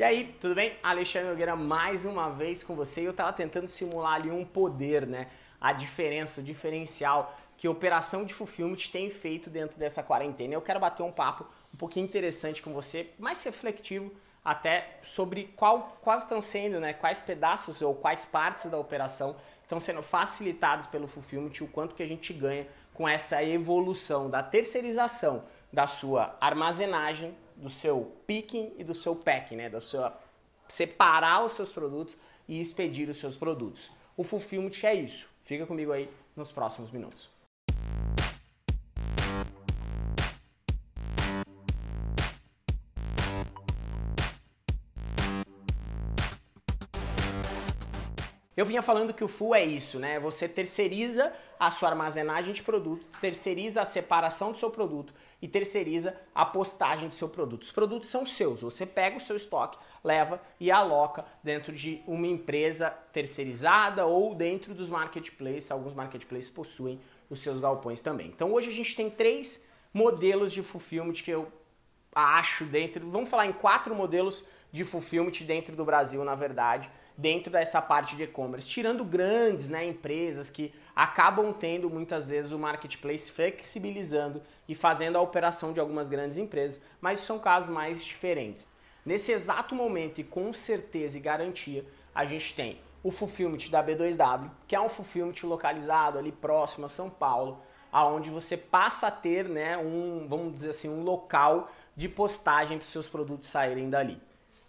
E aí, tudo bem? Alexandre Nogueira mais uma vez com você. Eu estava tentando simular ali um poder, né? A diferença, o diferencial que a operação de Fulfillment tem feito dentro dessa quarentena. Eu quero bater um papo um pouquinho interessante com você, mais refletivo até sobre qual, quais estão sendo, né? Quais pedaços ou quais partes da operação estão sendo facilitados pelo Fulfillment e o quanto que a gente ganha com essa evolução da terceirização da sua armazenagem do seu picking e do seu packing, né? Da sua separar os seus produtos e expedir os seus produtos. O Fulfillment é isso. Fica comigo aí nos próximos minutos. Eu vinha falando que o full é isso, né? Você terceiriza a sua armazenagem de produto, terceiriza a separação do seu produto e terceiriza a postagem do seu produto. Os produtos são seus, você pega o seu estoque, leva e aloca dentro de uma empresa terceirizada ou dentro dos marketplaces. Alguns marketplaces possuem os seus galpões também. Então hoje a gente tem três modelos de fulfillment que eu acho dentro. Vamos falar em quatro modelos de fulfillment dentro do Brasil, na verdade, dentro dessa parte de e-commerce, tirando grandes né, empresas que acabam tendo muitas vezes o marketplace flexibilizando e fazendo a operação de algumas grandes empresas, mas são casos mais diferentes. Nesse exato momento e com certeza e garantia, a gente tem o fulfillment da B2W, que é um fulfillment localizado ali próximo a São Paulo, aonde você passa a ter, né, um, vamos dizer assim, um local de postagem para os seus produtos saírem dali.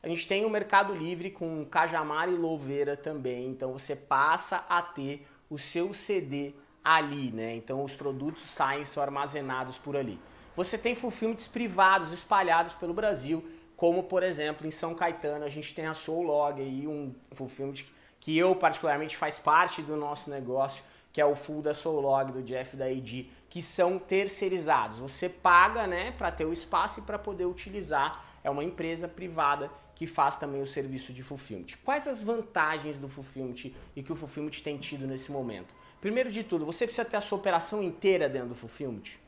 A gente tem o Mercado Livre com Cajamar e Louveira também, então você passa a ter o seu CD ali, né? Então os produtos saem, são armazenados por ali. Você tem fulfillments privados espalhados pelo Brasil, como por exemplo em São Caetano a gente tem a Soulog aí, um fulfillment que eu particularmente faz parte do nosso negócio, que é o full da Soulog, do Jeff da AD, que são terceirizados. Você paga, né, para ter o espaço e para poder utilizar. É uma empresa privada que faz também o serviço de fulfillment. Quais as vantagens do fulfillment e que o fulfillment tem tido nesse momento? Primeiro de tudo, você precisa ter a sua operação inteira dentro do fulfillment?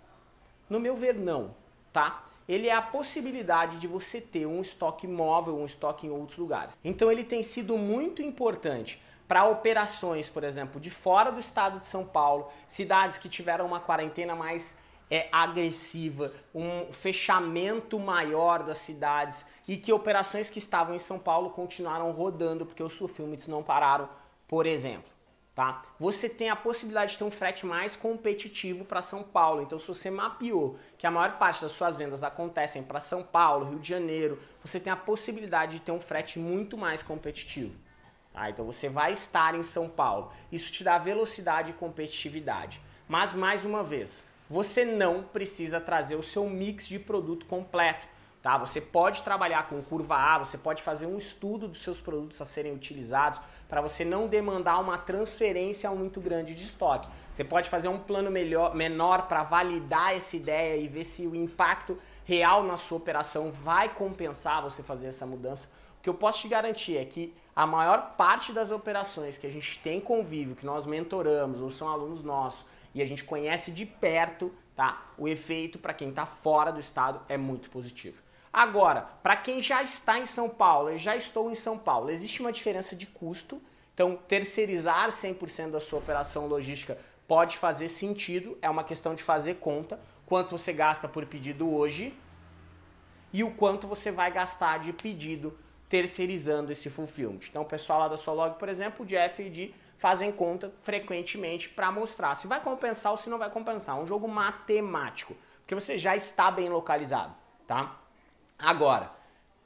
No meu ver, não, tá? Ele é a possibilidade de você ter um estoque móvel, um estoque em outros lugares. Então ele tem sido muito importante para operações, por exemplo, de fora do estado de São Paulo, cidades que tiveram uma quarentena mais é, agressiva, um fechamento maior das cidades e que operações que estavam em São Paulo continuaram rodando porque os fulfillments não pararam, por exemplo. Tá? Você tem a possibilidade de ter um frete mais competitivo para São Paulo. Então, se você mapeou que a maior parte das suas vendas acontecem para São Paulo, Rio de Janeiro, você tem a possibilidade de ter um frete muito mais competitivo. Tá? Então, você vai estar em São Paulo. Isso te dá velocidade e competitividade. Mas, mais uma vez, você não precisa trazer o seu mix de produto completo. Tá? Você pode trabalhar com curva A, você pode fazer um estudo dos seus produtos a serem utilizados para você não demandar uma transferência muito grande de estoque. Você pode fazer um plano melhor, menor para validar essa ideia e ver se o impacto real na sua operação vai compensar você fazer essa mudança. Que eu posso te garantir é que a maior parte das operações que a gente tem convívio, que nós mentoramos ou são alunos nossos, e a gente conhece de perto, tá? O efeito para quem está fora do estado é muito positivo. Agora, para quem já está em São Paulo, eu já estou em São Paulo, existe uma diferença de custo. Então, terceirizar 100% da sua operação logística pode fazer sentido, é uma questão de fazer conta, quanto você gasta por pedido hoje e o quanto você vai gastar de pedido terceirizando esse fulfillment. Então, o pessoal lá da sua log, por exemplo, o Jeff e de fazem conta frequentemente para mostrar se vai compensar ou se não vai compensar. É um jogo matemático, porque você já está bem localizado, tá? Agora,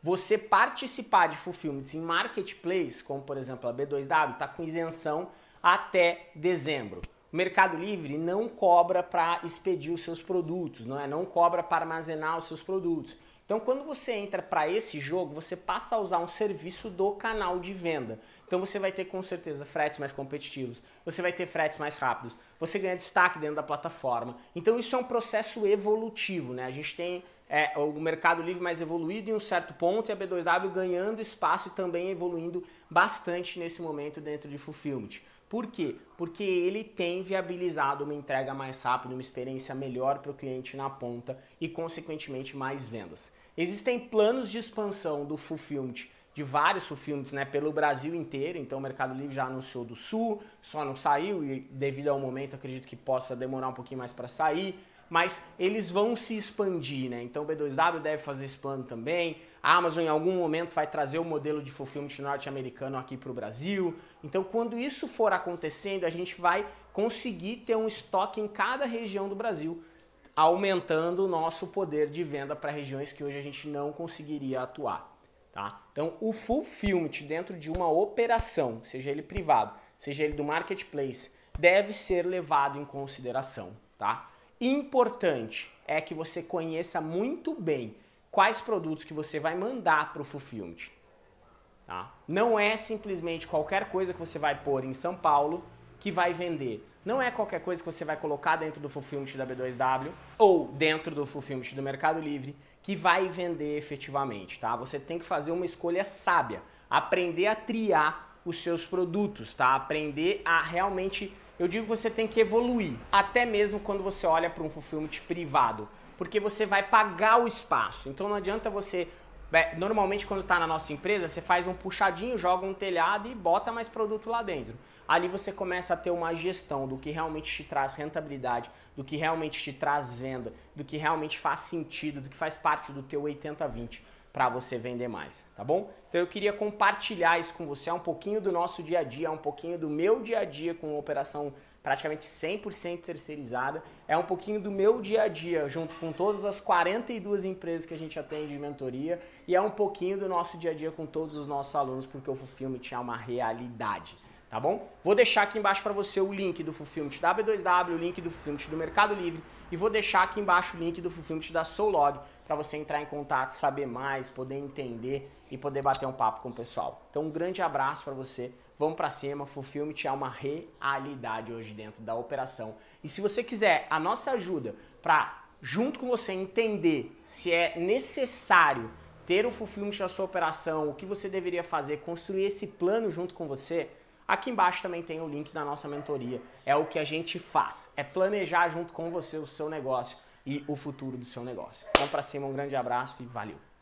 você participar de fulfillments em marketplace, como por exemplo a B2W, está com isenção até dezembro. O Mercado Livre não cobra para expedir os seus produtos, não é? Não cobra para armazenar os seus produtos. Então, quando você entra para esse jogo, você passa a usar um serviço do canal de venda. Então, você vai ter com certeza fretes mais competitivos, você vai ter fretes mais rápidos, você ganha destaque dentro da plataforma. Então, isso é um processo evolutivo, né? A gente tem é, o Mercado Livre mais evoluído em um certo ponto e a B2W ganhando espaço e também evoluindo bastante nesse momento dentro de Fulfillment. Por quê? Porque ele tem viabilizado uma entrega mais rápida, uma experiência melhor para o cliente na ponta e, consequentemente, mais vendas. Existem planos de expansão do Fulfillment de vários fulfillments né, pelo Brasil inteiro, então o Mercado Livre já anunciou do Sul, só não saiu e devido ao momento acredito que possa demorar um pouquinho mais para sair, mas eles vão se expandir, né? Então o B2W deve fazer esse plano também, a Amazon em algum momento vai trazer o modelo de fulfillment norte-americano aqui para o Brasil, então quando isso for acontecendo a gente vai conseguir ter um estoque em cada região do Brasil, aumentando o nosso poder de venda para regiões que hoje a gente não conseguiria atuar. Tá? Então, o fulfillment dentro de uma operação, seja ele privado, seja ele do marketplace, deve ser levado em consideração. Tá? Importante é que você conheça muito bem quais produtos que você vai mandar para o fulfillment. Tá? Não é simplesmente qualquer coisa que você vai pôr em São Paulo que vai vender. Não é qualquer coisa que você vai colocar dentro do fulfillment da B2W ou dentro do fulfillment do Mercado Livre que vai vender efetivamente, tá? Você tem que fazer uma escolha sábia, aprender a triar os seus produtos, tá? Aprender a realmente, eu digo que você tem que evoluir, até mesmo quando você olha para um fulfillment privado, porque você vai pagar o espaço. Então não adianta você Normalmente, quando está na nossa empresa, você faz um puxadinho, joga um telhado e bota mais produto lá dentro. Ali você começa a ter uma gestão do que realmente te traz rentabilidade, do que realmente te traz venda, do que realmente faz sentido, do que faz parte do teu 80-20 para você vender mais, tá bom? Então eu queria compartilhar isso com você, é um pouquinho do nosso dia a dia, é um pouquinho do meu dia a dia com operação praticamente 100% terceirizada. É um pouquinho do meu dia a dia, junto com todas as 42 empresas que a gente atende de mentoria, e é um pouquinho do nosso dia a dia com todos os nossos alunos, porque o Fulfillment é uma realidade. Tá bom? Vou deixar aqui embaixo para você o link do Fulfillment da B2W, o link do Fulfillment do Mercado Livre e vou deixar aqui embaixo o link do Fulfillment da Soulog para você entrar em contato, saber mais, poder entender e poder bater um papo com o pessoal. Então um grande abraço para você. Vamos para cima, Fulfillment é uma realidade hoje dentro da operação. E se você quiser a nossa ajuda para, junto com você, entender se é necessário ter o Fulfillment na sua operação, o que você deveria fazer, construir esse plano junto com você, aqui embaixo também tem o link da nossa mentoria. É o que a gente faz, é planejar junto com você o seu negócio e o futuro do seu negócio. Vamos para cima, um grande abraço e valeu!